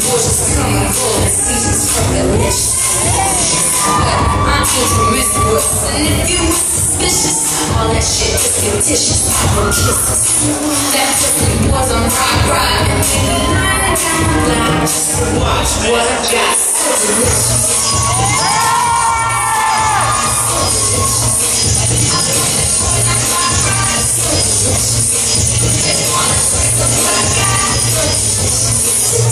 gorgeous. Come on, full and seasons from. I'm and if you were suspicious, all that shit is fictitious. Kisses. That's just the boys on rock, my glass. Watch what I got, so delicious.